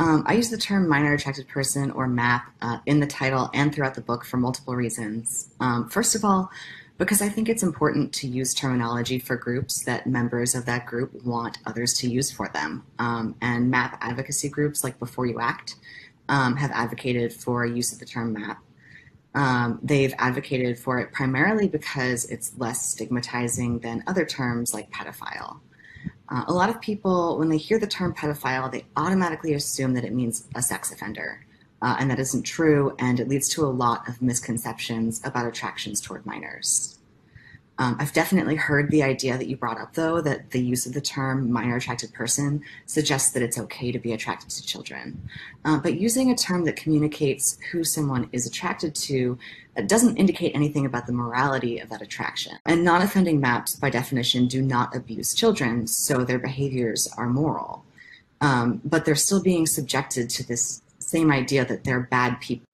Um, I use the term minor attracted person or MAP uh, in the title and throughout the book for multiple reasons. Um, first of all, because I think it's important to use terminology for groups that members of that group want others to use for them. Um, and MAP advocacy groups like B4U-ACT um, have advocated for use of the term MAP. Um, they've advocated for it primarily because it's less stigmatizing than other terms like pedophile. Uh, a lot of people, when they hear the term pedophile, they automatically assume that it means a sex offender. Uh, and that isn't true, and it leads to a lot of misconceptions about attractions toward minors. Um, I've definitely heard the idea that you brought up, though, that the use of the term minor attracted person suggests that it's okay to be attracted to children. Uh, but using a term that communicates who someone is attracted to doesn't indicate anything about the morality of that attraction. And non offending maps, by definition, do not abuse children, so their behaviors are moral. Um, but they're still being subjected to this same idea that they're bad people